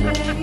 day.